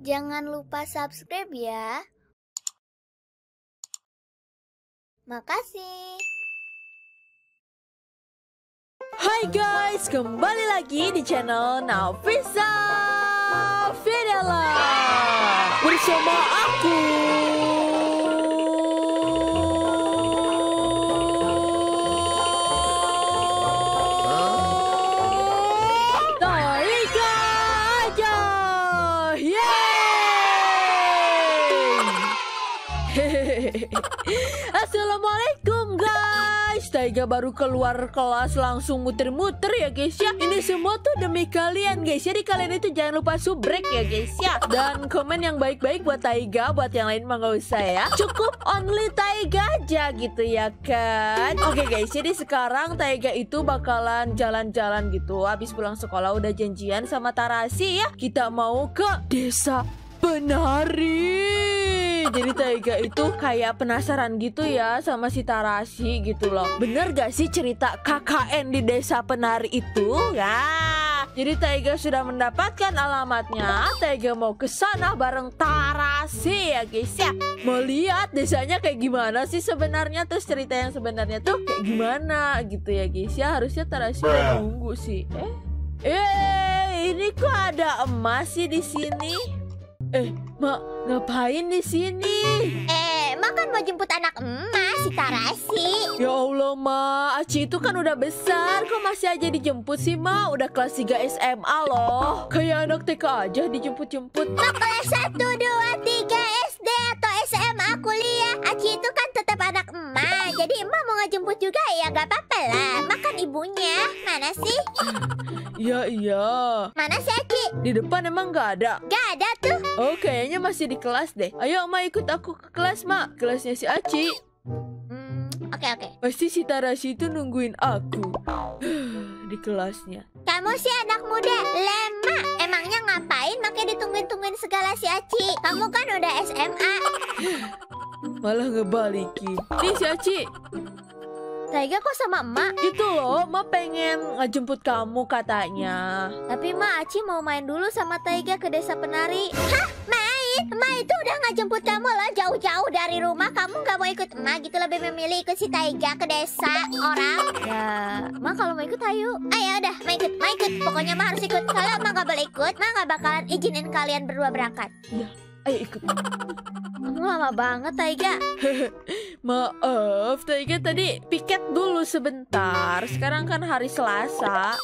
Jangan lupa subscribe ya. Makasih. Hai guys, kembali lagi di channel Nafisa Fidela Bersama aku Taiga baru keluar kelas langsung muter-muter ya guys ya. Ini semua tuh demi kalian guys. Jadi kalian itu jangan lupa subrek ya guys ya. Dan komen yang baik-baik buat Taiga Buat yang lain mah gak usah ya. Cukup only Taiga aja gitu ya kan. Oke guys jadi sekarang Taiga itu bakalan jalan-jalan gitu. Habis pulang sekolah udah janjian sama Tarasi ya. Kita mau ke desa Penari Jadi Taiga itu kayak penasaran gitu ya sama si Tarasi gitu loh. Bener gak sih cerita KKN di desa penari itu? Ya. Jadi Taiga sudah mendapatkan alamatnya. Taiga mau ke sana bareng Tarasi ya guys ya. Mau lihat desanya kayak gimana sih sebenarnya? Terus cerita yang sebenarnya tuh kayak gimana gitu ya guys ya. Harusnya Tarasi udah nunggu sih. Eh Eh, ini kok ada emas sih di sini? Eh, Mak, ngapain di sini? Eh, Mak kan mau jemput anak emas si Tarasi. Ya Allah, Ma. Aci itu kan udah besar. Kok masih aja dijemput sih, Ma? Udah kelas 3 SMA loh. Kayak anak TK aja dijemput-jemput. Mak kelas 1, 2, 3 SD atau SMA kuliah. Aci itu kan tetap anak emak. Jadi emak mau ngejemput juga ya gak apa-apa lah. Makan ibunya. Mana sih? Iya, iya. Mana sih Aci? Di depan emang nggak ada. Gak ada tuh. Oh, kayaknya masih di kelas deh. Ayo, Ma, ikut aku ke kelas, Ma. Kelasnya si Aci. Hmm, oke oke. Pasti si Tarashi itu nungguin aku. di kelasnya. Kamu sih anak muda, Emangnya ngapain makanya ditungguin-tungguin segala si Aci? Kamu kan udah SMA. Malah ngebalikin. Nih si Aci, Taiga kok sama emak? itu loh, Ma pengen ngejemput kamu katanya. Tapi Mak Aci mau main dulu sama Taiga ke desa penari. Hah? Emak itu udah nggak jemput kamu loh jauh-jauh dari rumah. Kamu nggak mau ikut emak gitu lebih memilih ikut si Taiga ke desa orang. Ya, Mak kalau mau ikut ayo. Ayo udah, mau ikut, mau ikut. Pokoknya Mak harus ikut. Kalau Mak nggak boleh ikut, Mak nggak bakalan izinin kalian berdua berangkat. Ayo ikut. Kamu lama banget Taiga. Maaf, Taiga tadi piket dulu sebentar. Sekarang kan hari Selasa.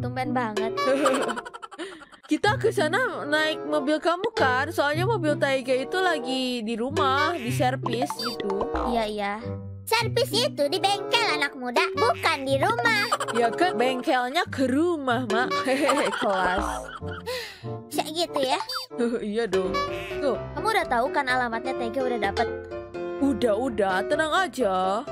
Tumben banget. Kita ke sana naik mobil kamu kan? Soalnya mobil Taiga itu lagi di rumah, di servis gitu. Iya iya. Servis itu di bengkel anak muda, bukan di rumah. Ya kan bengkelnya ke rumah, Mak. Hehehe, kelas. Bisa gitu ya. iya dong. Tuh, Kamu udah tahu kan alamatnya Tega udah dapet. udah-udah, tenang aja.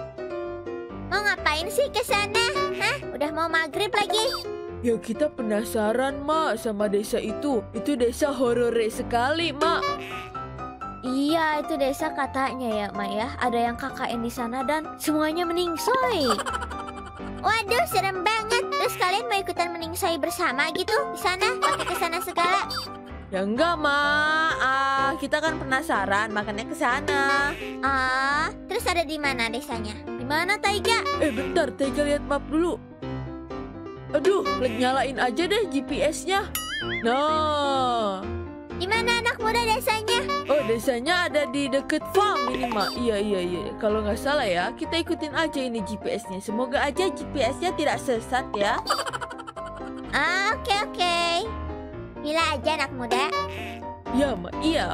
Mau ngapain sih ke sana? Hah? Udah mau maghrib lagi? Ya kita penasaran, Mak, sama desa itu. Itu desa horor sekali, Mak. Iya, itu desa katanya ya, Mak ya. Ada yang KKN di sana dan semuanya meningsoi. Waduh, serem banget. Terus kalian mau ikutan meningsoi bersama gitu di sana? Pakai ke sana segala? Ya enggak, Mak. Ah, kita kan penasaran, makanya ke sana. Ah, terus ada di mana desanya? Di mana Taiga? Eh, bentar, Tega lihat map dulu. Aduh, nyalain aja deh GPS-nya. Nah, Di mana anak muda desanya? oh desanya ada di deket farm ini, Mak. Iya, iya, iya. Kalau nggak salah ya, kita ikutin aja ini GPS-nya. Semoga aja GPS-nya tidak sesat ya. Ah, oke oke. Bila aja anak muda. Ya, Mak. Iya.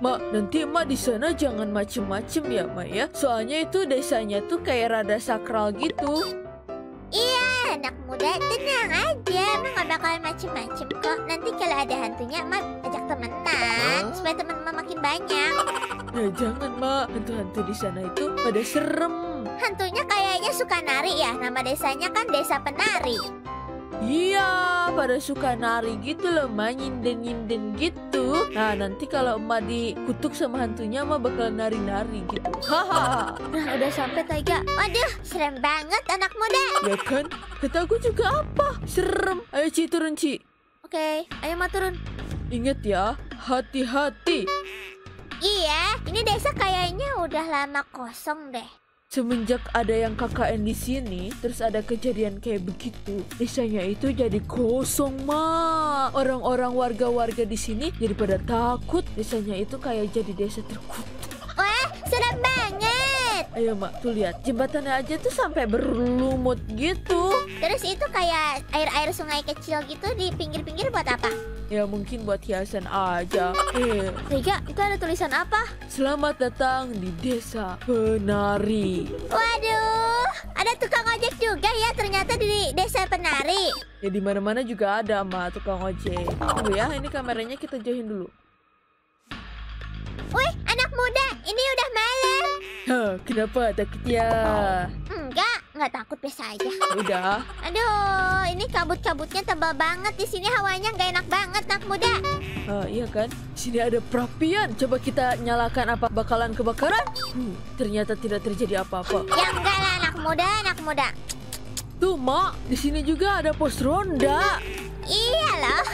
Mak, nanti Mak di sana jangan macem-macem ya, Mak ya. Soalnya itu desanya tuh kayak rada sakral gitu. Iya, anak muda tenang aja. Emang gak bakalan macem-macem kok. Nanti kalau ada hantunya, Mak ajak temenan. Supaya temen Mak makin banyak. Ya jangan, Mak. Hantu-hantu di sana itu pada serem. Hantunya kayaknya suka nari ya. Nama desanya kan Desa Penari. Iya, pada suka nari gitu loh, ma nyinden-nyinden gitu. Nah, nanti kalau emak dikutuk sama hantunya, emak bakal nari-nari gitu. Haha. Nah, udah sampai Taiga. Waduh, serem banget anak muda. Ya kan? Kata aku juga apa? Serem. Ayo Ci turun Ci. Oke, ayo Ma turun. Ingat ya, hati-hati. Iya, ini desa kayaknya udah lama kosong deh. Semenjak ada yang KKN di sini, terus ada kejadian kayak begitu, desanya itu jadi kosong, ma. Orang-orang warga-warga di sini jadi pada takut. Desanya itu kayak jadi desa terkutuk. Wah, serem banget. Ayo, mak, tuh lihat jembatannya aja tuh sampai berlumut gitu. Terus itu kayak air-air sungai kecil gitu di pinggir-pinggir buat apa? Ya mungkin buat hiasan aja. Eh, Taiga, itu ada tulisan apa? selamat datang di desa penari. Waduh, ada tukang ojek juga ya ternyata di desa penari. Ya di mana-mana juga ada sama tukang ojek. Tunggu ya, ini kameranya kita jauhin dulu. Wih, anak muda, ini udah malam. Hah, kenapa takut ya? Enggak, nggak takut biasa aja. Udah. Aduh, ini kabut-kabutnya tebal banget di sini hawanya nggak enak banget anak muda. Ah, iya kan? Sini ada perapian. Coba kita nyalakan apa bakalan kebakaran? Hmm, ternyata tidak terjadi apa-apa. Ya enggak lah anak muda, anak muda. Tuh, Mak, di sini juga ada pos ronda. Iya loh.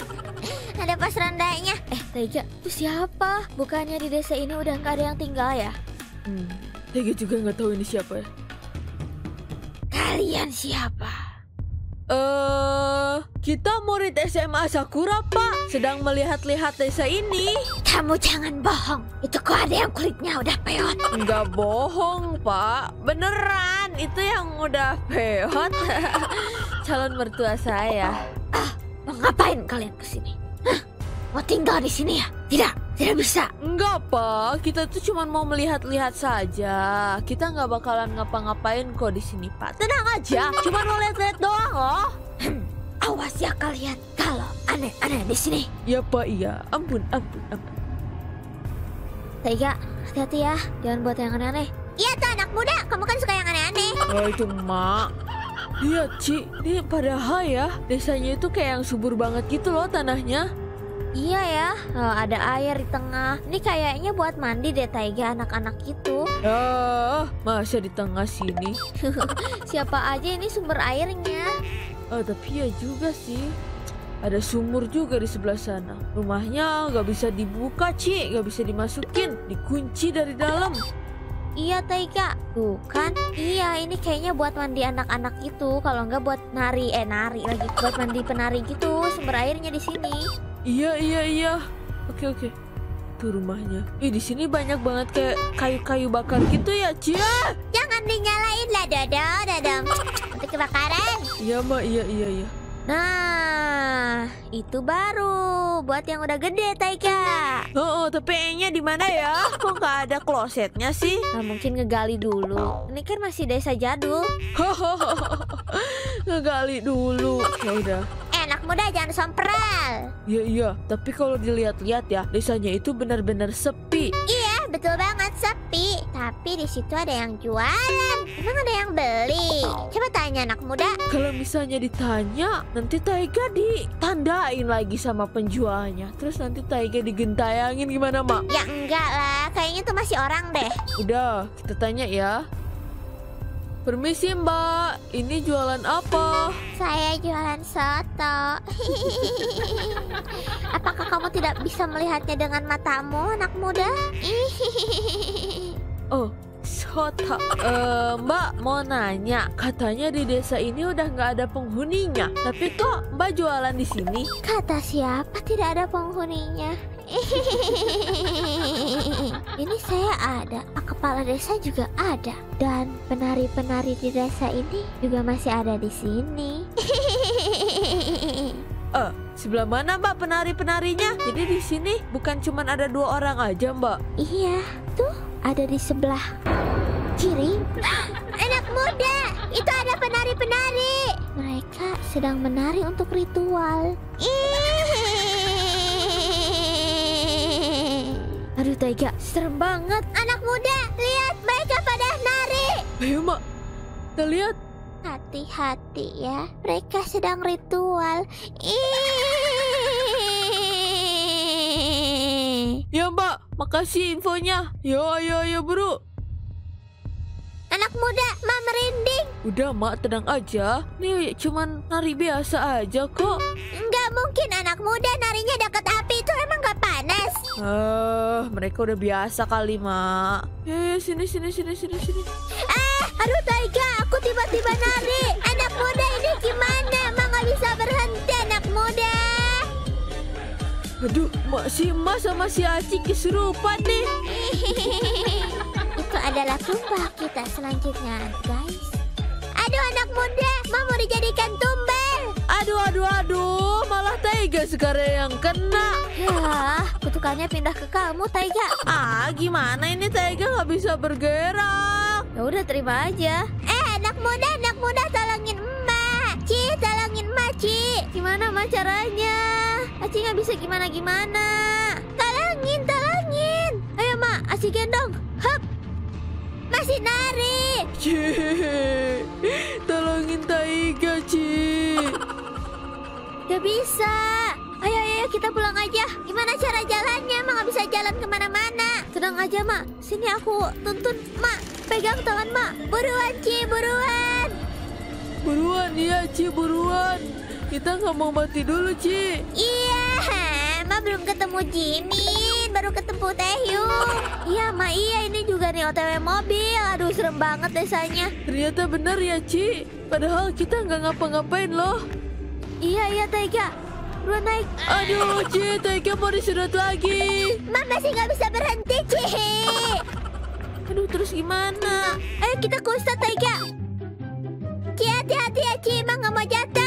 ada pos rondanya. Eh, Taiga, itu siapa? Bukannya di desa ini udah nggak ada yang tinggal ya? Hmm, Tega juga nggak tahu ini siapa ya. Kalian siapa? Eh, kita murid SMA Sakura, Pak. Sedang melihat-lihat desa ini. Kamu jangan bohong. Itu kok ada yang kulitnya udah peot. Enggak bohong, Pak. Beneran, itu yang udah peot. Calon mertua saya. Mau ngapain kalian ke sini? Mau tinggal di sini ya? Tidak, tidak bisa. Enggak, Pak. Kita tuh cuma mau melihat-lihat saja. Kita nggak bakalan ngapa-ngapain kok di sini, Pak. Tenang aja. Cuma mau lihat-lihat doang loh. Hmm, awas ya kalian kalau aneh-aneh di sini. Ya, Pak. Iya. Ampun, ampun, ampun. Taiga, hati-hati ya. Jangan buat yang aneh-aneh. Iya tuh anak muda, kamu kan suka yang aneh-aneh. Oh, itu mak. Lihat, Ci. Ini padahal ya, desanya itu kayak yang subur banget gitu loh tanahnya. Iya ya, oh, ada air di tengah. Ini kayaknya buat mandi deh Taiga anak-anak itu. Ah, masa di tengah sini? Siapa aja ini sumber airnya? Oh, tapi ya juga sih. Ada sumur juga di sebelah sana. Rumahnya nggak bisa dibuka, Ci. Nggak bisa dimasukin. Dikunci dari dalam. Iya Taiga, tuh kan? Iya ini kayaknya buat mandi anak-anak itu. Kalau nggak buat nari, eh nari lagi. Buat mandi penari gitu. Sumber airnya di sini. Iya, iya, iya. Oke, oke. Tuh rumahnya. Ih, di sini banyak banget kayak kayu-kayu bakar gitu ya, Ci. Ah! Jangan dinyalain lah Dodo, Dodo. Nanti kebakaran. Iya, Mak. Iya, iya, iya. Nah, itu baru buat yang udah gede Taika. Oh, oh tapi E-nya di mana ya? Kok nggak ada klosetnya sih? Nah, mungkin ngegali dulu. Ini kan masih desa jadul. Ngegali dulu. Ya udah. Anak muda jangan sompral. Iya iya, tapi kalau dilihat-lihat ya, desanya itu benar-benar sepi. Iya, betul banget sepi. Tapi di situ ada yang jualan. Emang ada yang beli? Coba tanya anak muda. Kalau misalnya ditanya, nanti Taiga ditandain lagi sama penjualnya. Terus nanti Taiga digentayangin gimana, Mak? Ya enggak lah, kayaknya tuh masih orang deh. Udah, kita tanya ya. Permisi mbak, ini jualan apa? Saya jualan soto. Apakah kamu tidak bisa melihatnya dengan matamu, anak muda? Oh, soto. Eh, mbak mau nanya, katanya di desa ini udah nggak ada penghuninya. Tapi kok mbak jualan di sini? Kata siapa tidak ada penghuninya? ini saya ada, kepala desa juga ada, dan penari-penari di desa ini juga masih ada di sini. Eh, sebelah mana mbak penari-penarinya? Jadi di sini bukan cuman ada dua orang aja mbak. iya, tuh ada di sebelah kiri. Anak muda, itu ada penari-penari. Mereka sedang menari untuk ritual. Aduh Taiga, serem banget. Anak muda, lihat mereka pada nari. Ayo mbak, kita lihat. Hati-hati ya. Mereka sedang ritual. Ih. Ya mbak, makasih infonya. Yo, ayo, ayo bro. Anak muda, ma merinding. Udah mak, tenang aja. Nih cuman nari biasa aja kok. Nggak mungkin anak muda narinya dekat api itu emang nggak panas. Eh, mereka udah biasa kali mak. Ya, ya, sini, sini, sini, sini, sini. Ah, aduh Taiga, aku tiba-tiba nari. Anak muda ini gimana? Ma nggak bisa berhenti anak muda. Aduh, mak si Mas sama si Aci kesurupan nih. Itu adalah tumbal kita selanjutnya, guys. Aduh anak muda, Ma mau dijadikan tumbal. Aduh, aduh, aduh, malah Taiga sekarang yang kena. Ya, kutukannya pindah ke kamu, Taiga. Ah, gimana ini Taiga nggak bisa bergerak? Ya udah terima aja. Eh, anak muda, anak muda tolongin Mbak. Ci, tolongin Mbak, Ci. Gimana Mbak caranya? Aci nggak bisa gimana-gimana. Tolongin, tolongin. Ayo Mak, Aci gendong. Hup. Masih nari. Ci, tolongin Taiga, Ci. Gak bisa. Ayo, ayo, kita pulang aja. Gimana cara jalannya? Mak nggak bisa jalan ke mana-mana. Tenang aja, Mak. Sini aku tuntun, Mak. Pegang tangan, Mak. Buruan, Ci, buruan. Buruan ya, Ci, buruan. Kita nggak mau mati dulu, Ci. Iya, Ma belum ketemu Jimin, baru ketemu Taehyung. Iya, Ma iya ini juga nih OTW mobil. Aduh, serem banget desanya. Ternyata benar ya, Ci. Padahal kita nggak ngapa-ngapain loh. Iya, iya Taiga. Buruan naik. Aduh, Ci, Taiga mau disedot lagi. Ma masih nggak bisa berhenti, Ci. Aduh, terus gimana? Ayo kita ke Ustadz Taiga. Ci, hati-hati ya, Ci. Ma nggak mau jatuh.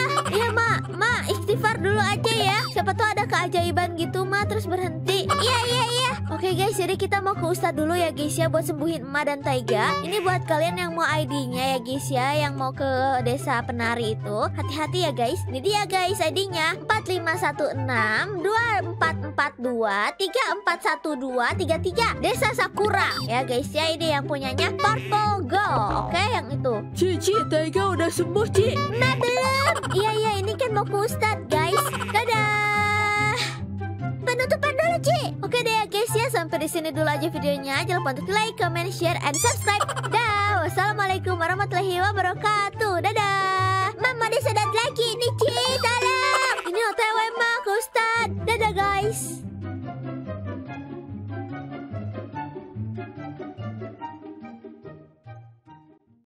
Siapa tahu ada keajaiban gitu, Ma. Terus berhenti. Iya, iya, iya. Oke, guys. Jadi kita mau ke Ustadz dulu ya, guys ya. Buat sembuhin Emak dan Taiga. Ini buat kalian yang mau ID-nya ya, guys ya. Yang mau ke desa penari itu. Hati-hati ya, guys. Ini dia, guys. ID-nya 4516 2442 3412 33 Desa Sakura. Ya, guys ya. Ini yang punyanya Purple Go. Oke, yang itu. Ci, Ci, Taiga udah sembuh, Ci. Nah belum Iya iya ini kan mau ke Ustadz guys Dadah di sini dulu aja videonya. Jangan lupa untuk like, comment, share, and subscribe. Dah. Wassalamualaikum warahmatullahi wabarakatuh. Dadah